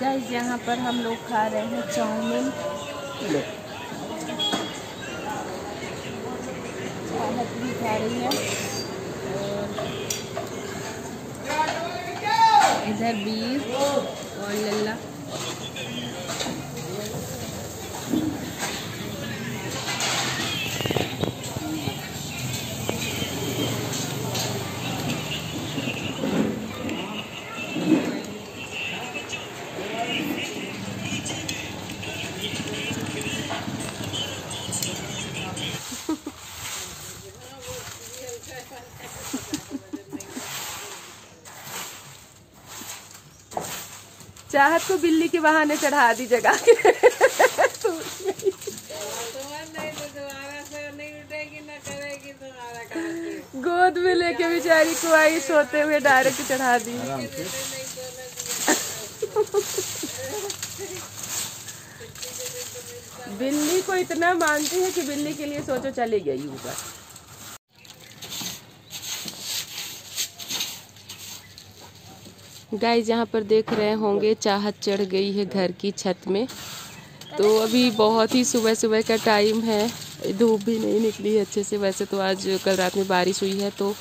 Guys यहाँ पर हम लोग खा रहे हैं चाउमीन। चाहत भी खा रही है। और इधर बीफ और लल्ला। चाहत को बिल्ली के बहाने चढ़ा दी जगह के। गोद में लेके बेचारी को आई सोते हुए डायरेक्ट चढ़ा दी। बिल्ली को इतना मानती है कि बिल्ली के लिए सोचो चली गई ऊपर। गाइस यहाँ पर देख रहे होंगे, चाहत चढ़ गई है घर की छत में। तो अभी बहुत ही सुबह सुबह का टाइम है। धूप भी नहीं निकली अच्छे से। वैसे तो आज कल रात में बारिश हुई है तो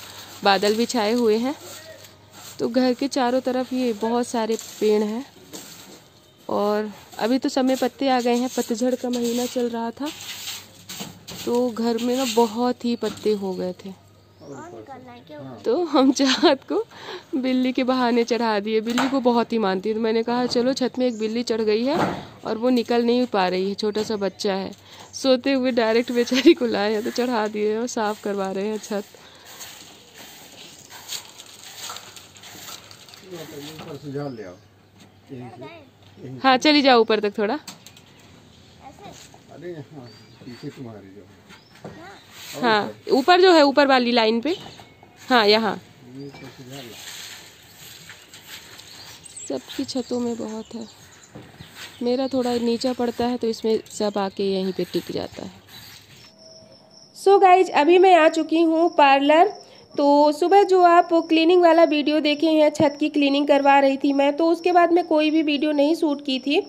बादल भी छाए हुए हैं। तो घर के चारों तरफ़ ये बहुत सारे पेड़ हैं। और अभी तो समय पत्ते आ गए हैं। पतझड़ का महीना चल रहा था। तो घर में ना बहुत ही पत्ते हो गए थे। तो हम चाहत को बिल्ली के बहाने चढ़ा दिए। बिल्ली को बहुत ही मानती है। तो मैंने कहा चलो छत में एक बिल्ली चढ़ गई है और वो निकल नहीं पा रही है। छोटा सा बच्चा है। सोते हुए डायरेक्ट बेचारी को लाए हैं तो चढ़ा दिए और साफ़ करवा रहे हैं छत। हाँ चली जाओ ऊपर तक थोड़ा। अरे हाँ पीछे तुम्हारी जो है, ऊपर जो है, ऊपर वाली लाइन पे। हाँ यहाँ। सबकी छतों में बहुत है। मेरा थोड़ा नीचा पड़ता है तो इसमें सब आके यहीं पे टिक जाता है। सो so गाइज़ अभी मैं आ चुकी हूँ पार्लर। तो सुबह जो आप क्लीनिंग वाला वीडियो देखे हैं, छत की क्लीनिंग करवा रही थी मैं तो उसके बाद मैं कोई भी वीडियो नहीं शूट की थी।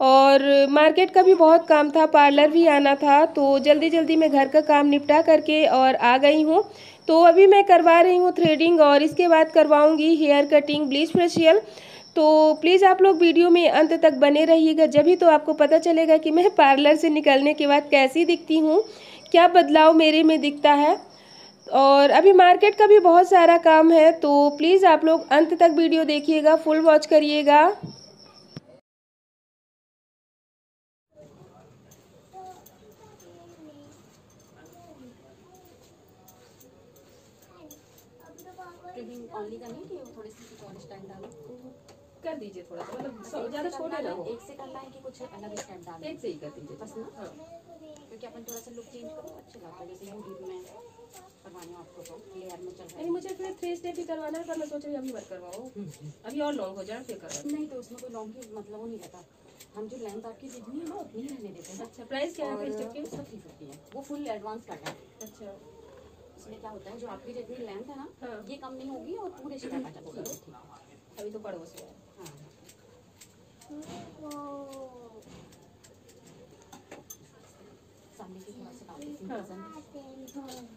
और मार्केट का भी बहुत काम था, पार्लर भी आना था तो जल्दी जल्दी मैं घर का काम निपटा करके और आ गई हूँ। तो अभी मैं करवा रही हूँ थ्रेडिंग और इसके बाद करवाऊँगी हेयर कटिंग ब्लीच फेशियल तो प्लीज़ आप लोग वीडियो में अंत तक बने रहिएगा, जब ही तो आपको पता चलेगा कि मैं पार्लर से निकलने के बाद कैसी दिखती हूँ, क्या बदलाव मेरे में दिखता है। और अभी मार्केट का भी बहुत सारा काम है तो प्लीज़ आप लोग अंत तक वीडियो देखिएगा फुल वॉच करिएगा। ऑनली करनी है कि थोड़ी सी कुछ और स्टैंड डालो कर दीजिए थोड़ा सा मतलब ज़्यादा छोटे ना हो। एक से करना है कि कुछ अलग स्टैंड डालो एक से ही कर दीजिए। बस ना? क्योंकि अपन थोड़ा सा लुक चेंज करो अच्छे लगता है। जैसे यूट्यूब में करवाने आपको तो लेयर में चल रहा नहीं मुझे फिर थ्री स्टेप ही करवाना है पर मैं सोच रही हूँ अभी मत करवाओ। अभी और लॉन्ग हो जाए फिर करवा नहीं तो उसमें कोई लॉन्ग की मतलब वो नहीं रहता। हम जो लेंथ आपकी जितनी है ना उतनी ही रहने देते हैं। अच्छा प्राइस क्या है और थ्री की फिफ्टी है। वो फुल एडवांस कट है। अच्छा। उसमें क्या होता है जो आपकी जितनी लेंथ है ना हाँ। ये कम नहीं होगी और पूरे स्टेप आ जाएगा अभी तो पड़ोस में है। हाँ। सामने की थोड़ा सा डाल देती हूँ वज़न।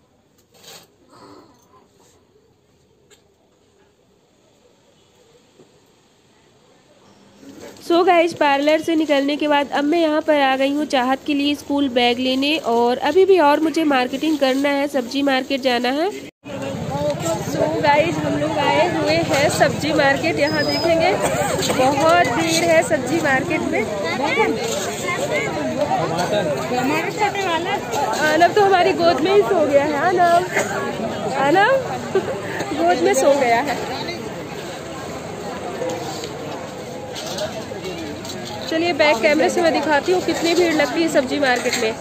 सो गाइज़ पार्लर से निकलने के बाद अब मैं यहाँ पर आ गई हूँ चाहत के लिए स्कूल बैग लेने और अभी भी और मुझे मार्केटिंग करना है, सब्ज़ी मार्केट जाना है। सो so गाइज़ हम लोग आए हुए हैं सब्ज़ी मार्केट यहाँ देखेंगे। बहुत भीड़ है सब्ज़ी मार्केट में। आनब तो हमारी गोद में ही सो गया है, आनब। आनब, गोद में सो गया है। चलिए बैक कैमरे से मैं दिखाती हूँ कितनी भीड़ लगती है सब्ज़ी मार्केट में।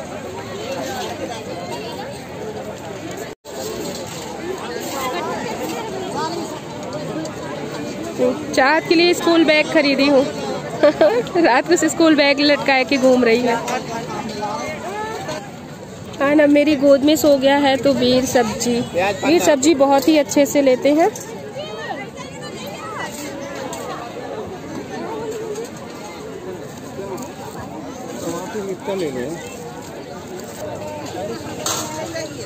चाहत के लिए स्कूल बैग खरीदी हूँ। रात को से स्कूल बैग लटका के घूम रही है। हाँ ना मेरी गोद में सो गया है तो वीर सब्ज़ी। वीर सब्ज़ी बहुत ही अच्छे से लेते हैं।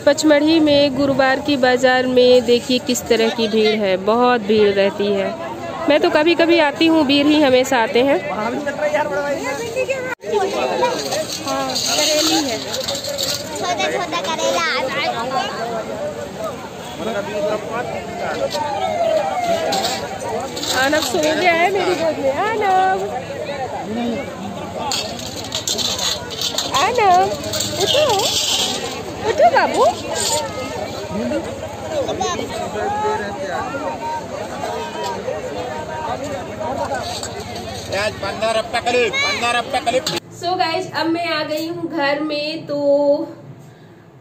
पचमढ़ी में गुरुवार की बाज़ार में देखिए किस तरह की भीड़ है बहुत भीड़ रहती है मैं तो कभी कभी आती हूँ भीड़ ही हमेशा आते हैं हाँ करेली है सो गया है मेरी गोद में आनब उठो उठो बाबू सो गाइज़ अब मैं आ गई हूँ घर में तो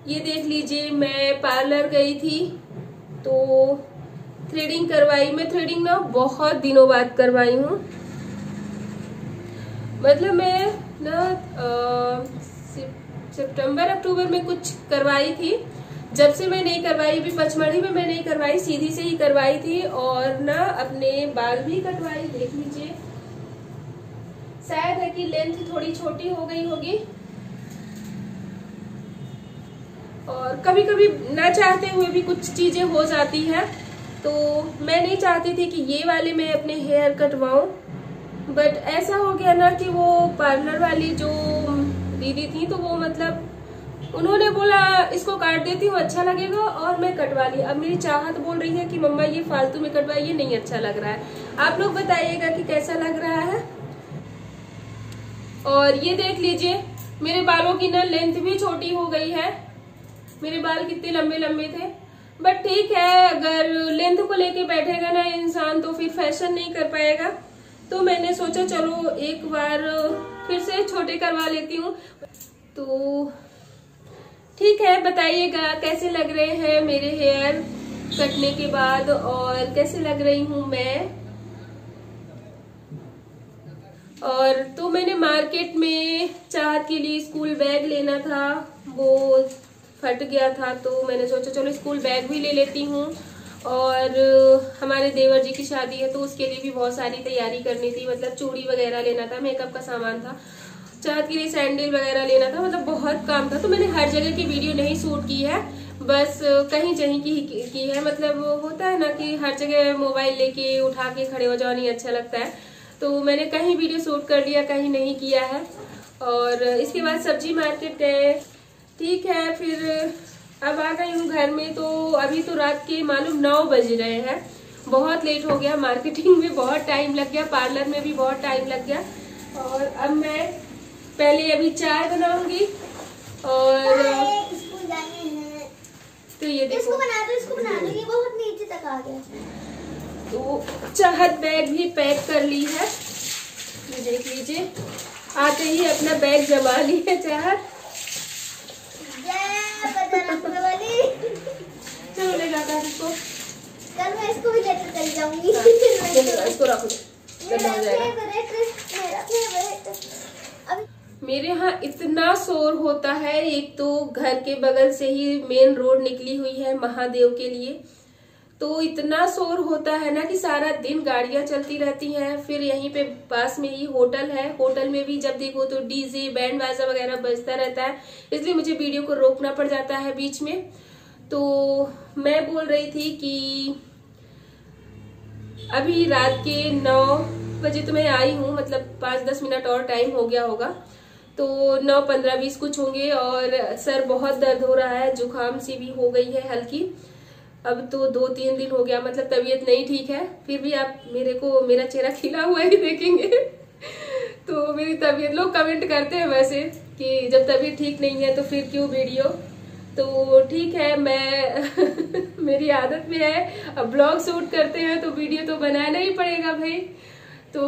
ये देख लीजिए मैं पार्लर गई थी तो थ्रेडिंग करवाई। मैं थ्रेडिंग ना बहुत दिनों बाद करवाई हूँ। मतलब मैं ना सितंबर, अक्टूबर में कुछ करवाई थी। जब से मैं नहीं करवाई भी पचमढ़ी में मैं नहीं करवाई, सीधी से ही करवाई थी और ना अपने बाल भी कटवाई देख लीजिए। शायद है कि लेंथ थोड़ी छोटी हो गई होगी। और कभी कभी ना चाहते हुए भी कुछ चीज़ें हो जाती है। तो मैं नहीं चाहती थी कि ये वाले मैं अपने हेयर कटवाऊं। बट ऐसा हो गया ना कि वो पार्लर वाली जो दीदी थी तो वो मतलब उन्होंने बोला, इसको काट देती हूँ अच्छा लगेगा और मैं कटवा ली। अब मेरी चाहत बोल रही है कि, मम्मा, ये फालतू में कटवाइए नहीं अच्छा लग रहा है। आप लोग बताइएगा कि कैसा लग रहा है। और ये देख लीजिए, मेरे बालों की ना लेंथ भी छोटी हो गई है। मेरे बाल कितने लंबे लंबे थे। बट ठीक है, अगर लेंथ को लेके बैठेगा ना इंसान तो फिर फ़ैशन नहीं कर पाएगा। तो मैंने सोचा, चलो एक बार फिर से छोटे करवा लेती हूँ। तो ठीक है, बताइएगा कैसे लग रहे हैं मेरे हेयर कटने के बाद और कैसे लग रही हूँ मैं? और तो मैंने मार्केट में चाहत के लिए स्कूल बैग लेना था, वो फट गया था तो मैंने सोचा, चलो स्कूल बैग भी ले लेती हूँ। और हमारे देवर जी की शादी है तो उसके लिए भी बहुत सारी तैयारी करनी थी। मतलब चूड़ी वगैरह लेना था मेकअप का सामान था। चाहत के लिए सैंडल वगैरह लेना था मतलब बहुत काम था। तो मैंने हर जगह की वीडियो नहीं शूट की है, बस कहीं कहीं की की है। मतलब होता है ना कि हर जगह मोबाइल लेके उठा के खड़े हो जाओ, नहीं अच्छा लगता है। तो मैंने कहीं वीडियो शूट कर लिया, कहीं नहीं किया है। और, इसके बाद सब्ज़ी मार्केट गए। ठीक है, फिर अब आ गई हूँ घर में तो अभी तो रात के मालूम नौ बज रहे हैं। बहुत लेट हो गया मार्केटिंग में बहुत टाइम लग गया पार्लर में भी बहुत टाइम लग गया। और अब मैं पहले अभी चाय बनाऊँगी और तो ये इसको बना दो इसको बना दो ये बहुत नीचे तक आ गया। तो चाहत बैग भी पैक कर ली है। ये देख लीजिए आते ही अपना बैग जमा ली है चाहत। चलो ले जाता है इसको कल मैं इसको भी लेकर चली जाऊँगी। चलो, इसको रख हो मेरा फेवरेट मेरे यहाँ इतना शोर होता है एक तो घर के बगल से ही मेन रोड निकली हुई है महादेव के लिए। तो इतना शोर होता है ना कि सारा दिन गाड़ियाँ चलती रहती हैं फिर यहीं पे पास में ही होटल है। होटल में भी जब देखो तो डीजे बैंड बाजा वगैरह बजता रहता है इसलिए मुझे वीडियो को रोकना पड़ जाता है बीच में। तो मैं बोल रही थी कि अभी रात के नौ बजे तो मैं आई हूँ मतलब पाँच दस मिनट और टाइम हो गया होगा। तो नौ पंद्रह बीस कुछ होंगे और सर बहुत दर्द हो रहा है, जुकाम सी भी हो गई है हल्की। अब तो दो तीन दिन हो गया मतलब तबीयत नहीं ठीक है। फिर भी आप मेरे को, मेरा चेहरा खिला हुआ ही देखेंगे। तो मेरी तबीयत, लोग कमेंट करते हैं वैसे कि जब तबीयत ठीक नहीं है तो फिर क्यों वीडियो? तो ठीक है, मैं मेरी आदत में है। अब ब्लॉग शूट करते हैं तो वीडियो तो बनाना ही पड़ेगा भाई। तो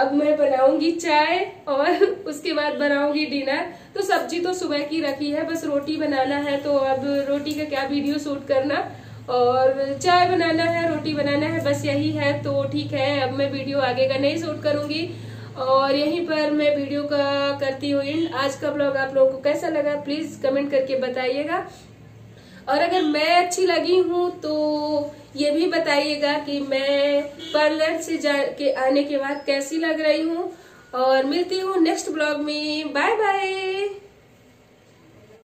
अब मैं बनाऊँगी चाय और उसके बाद बनाऊँगी डिनर तो सब्ज़ी तो सुबह की रखी है, बस रोटी बनाना है तो अब रोटी का क्या वीडियो शूट करना? और चाय बनाना है, रोटी बनाना है, बस यही है। तो ठीक है, अब मैं वीडियो आगे का नहीं शूट करूँगी। और यहीं पर मैं वीडियो का करती हूँ एंड आज का ब्लॉग आप लोगों को कैसा लगा, प्लीज़ कमेंट करके बताइएगा। और अगर मैं अच्छी लगी हूँ तो ये भी बताइएगा कि मैं पार्लर से जा के आने के बाद कैसी लग रही हूँ। और मिलती हूँ नेक्स्ट ब्लॉग में। Bye bye